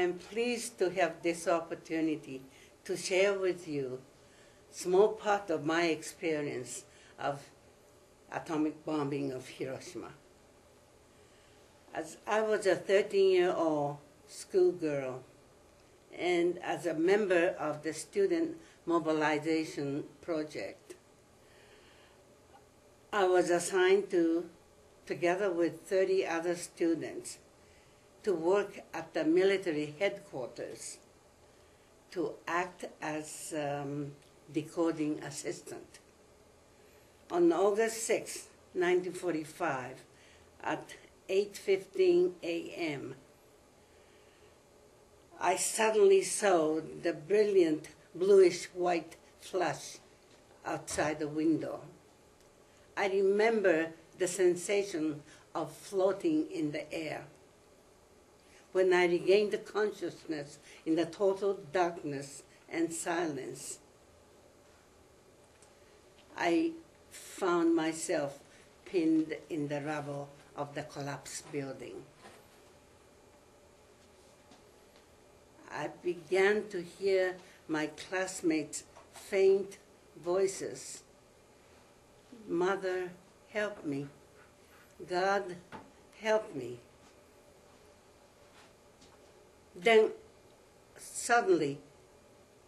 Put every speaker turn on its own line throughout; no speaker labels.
I am pleased to have this opportunity to share with you a small part of my experience of atomic bombing of Hiroshima. As I was a 13-year-old schoolgirl, and as a member of the student mobilization project, I was assigned to, together with 30 other students, to work at the military headquarters to act as um, decoding assistant. On August 6, 1945, at 8.15 a.m., I suddenly saw the brilliant bluish-white flash outside the window. I remember the sensation of floating in the air. When I regained the consciousness in the total darkness and silence, I found myself pinned in the rubble of the collapsed building. I began to hear my classmates' faint voices. Mother, help me. God, help me. Then suddenly,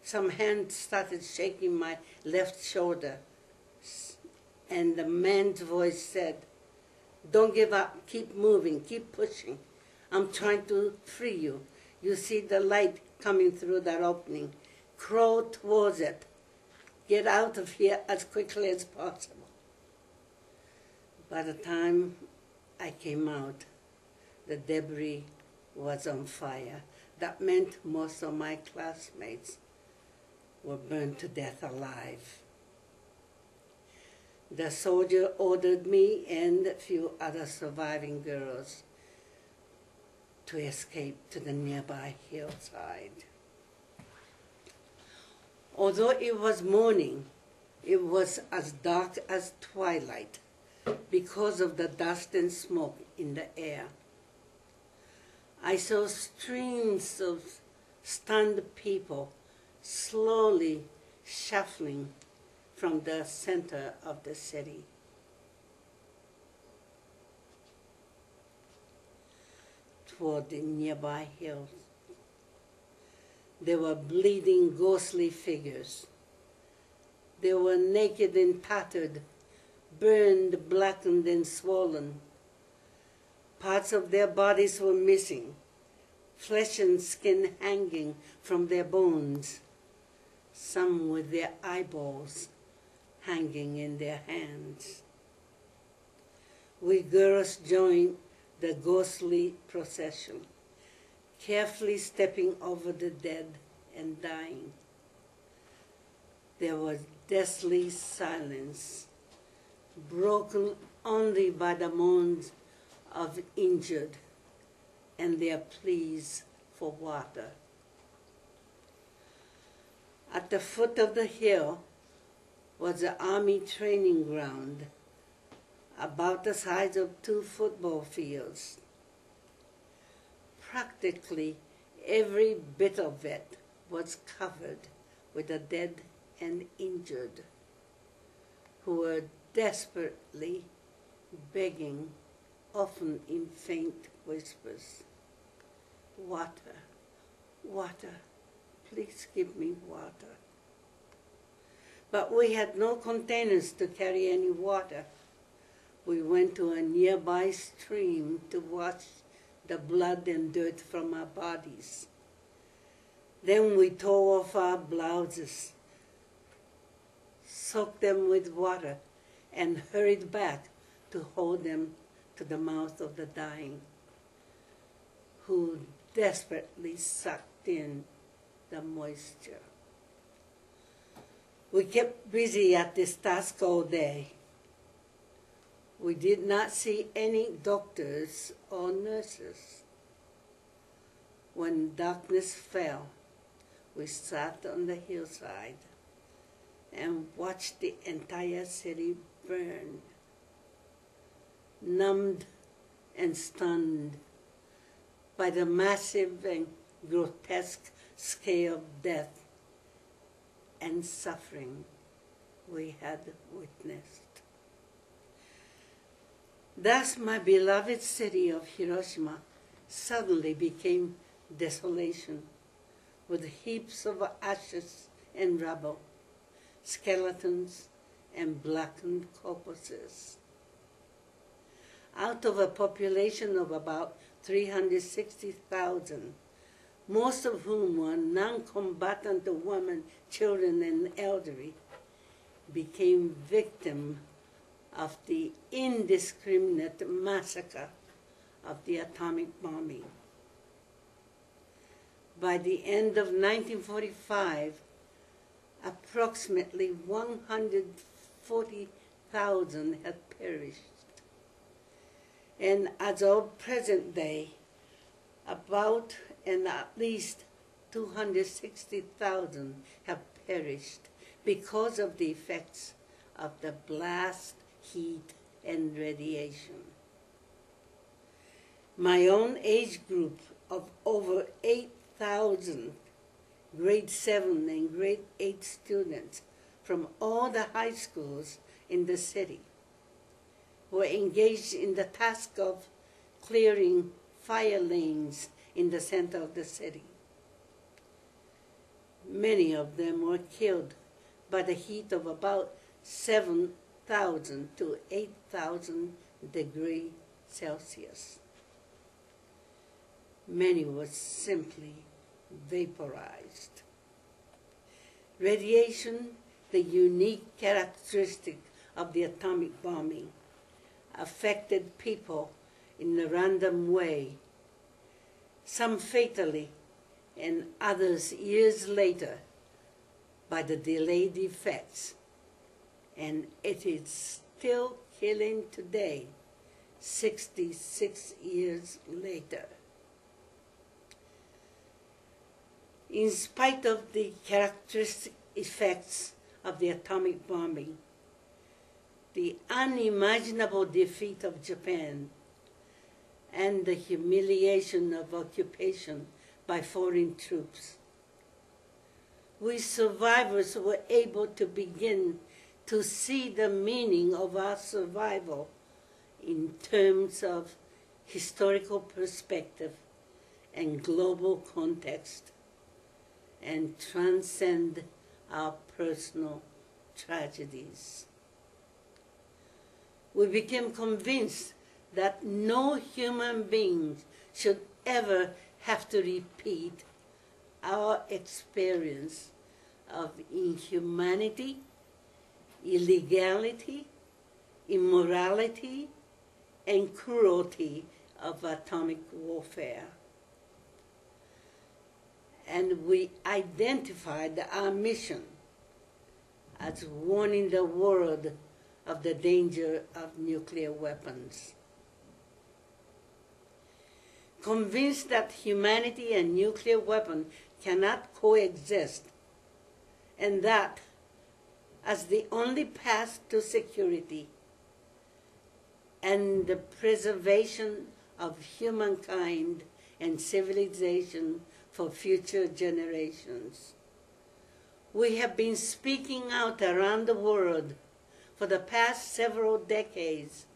some hand started shaking my left shoulder, and the man's voice said, Don't give up, keep moving, keep pushing. I'm trying to free you. You see the light coming through that opening. Crawl towards it. Get out of here as quickly as possible. By the time I came out, the debris was on fire. That meant most of my classmates were burned to death alive. The soldier ordered me and a few other surviving girls to escape to the nearby hillside. Although it was morning, it was as dark as twilight because of the dust and smoke in the air. I saw streams of stunned people slowly shuffling from the center of the city. toward the nearby hills. There were bleeding, ghostly figures. They were naked and tattered, burned, blackened, and swollen. Parts of their bodies were missing, flesh and skin hanging from their bones, some with their eyeballs hanging in their hands. We girls joined the ghostly procession, carefully stepping over the dead and dying. There was deathly silence, broken only by the moans of injured and their pleas for water. At the foot of the hill was the army training ground, about the size of two football fields. Practically every bit of it was covered with the dead and injured who were desperately begging often in faint whispers. Water, water, please give me water. But we had no containers to carry any water. We went to a nearby stream to wash the blood and dirt from our bodies. Then we tore off our blouses, soaked them with water, and hurried back to hold them to the mouth of the dying, who desperately sucked in the moisture. We kept busy at this task all day. We did not see any doctors or nurses. When darkness fell, we sat on the hillside and watched the entire city burn numbed and stunned by the massive and grotesque scale of death and suffering we had witnessed. Thus, my beloved city of Hiroshima suddenly became desolation, with heaps of ashes and rubble, skeletons, and blackened corpses. Out of a population of about 360,000, most of whom were non-combatant women, children, and elderly, became victims of the indiscriminate massacre of the atomic bombing. By the end of 1945, approximately 140,000 had perished. And as of present day, about and at least 260,000 have perished because of the effects of the blast, heat, and radiation. My own age group of over 8,000 grade 7 and grade 8 students from all the high schools in the city were engaged in the task of clearing fire lanes in the center of the city. Many of them were killed by the heat of about 7,000 to 8,000 degrees Celsius. Many were simply vaporized. Radiation, the unique characteristic of the atomic bombing, affected people in a random way, some fatally, and others years later by the delayed effects. And it is still killing today, 66 years later. In spite of the characteristic effects of the atomic bombing, the unimaginable defeat of Japan, and the humiliation of occupation by foreign troops. We survivors were able to begin to see the meaning of our survival in terms of historical perspective and global context and transcend our personal tragedies. We became convinced that no human being should ever have to repeat our experience of inhumanity, illegality, immorality, and cruelty of atomic warfare. And we identified our mission as warning the world of the danger of nuclear weapons. Convinced that humanity and nuclear weapon cannot coexist, and that as the only path to security and the preservation of humankind and civilization for future generations. We have been speaking out around the world for the past several decades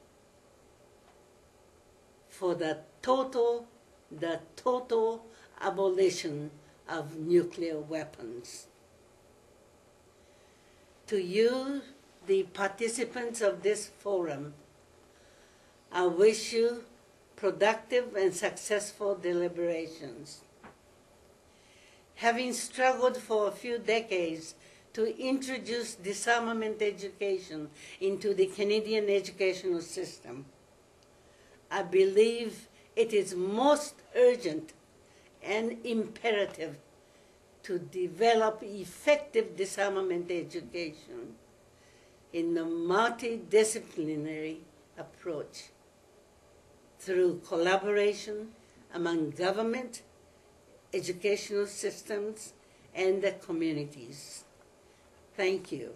for the total, the total abolition of nuclear weapons. To you, the participants of this forum, I wish you productive and successful deliberations. Having struggled for a few decades to introduce disarmament education into the Canadian educational system. I believe it is most urgent and imperative to develop effective disarmament education in a multidisciplinary approach through collaboration among government, educational systems, and the communities. Thank you.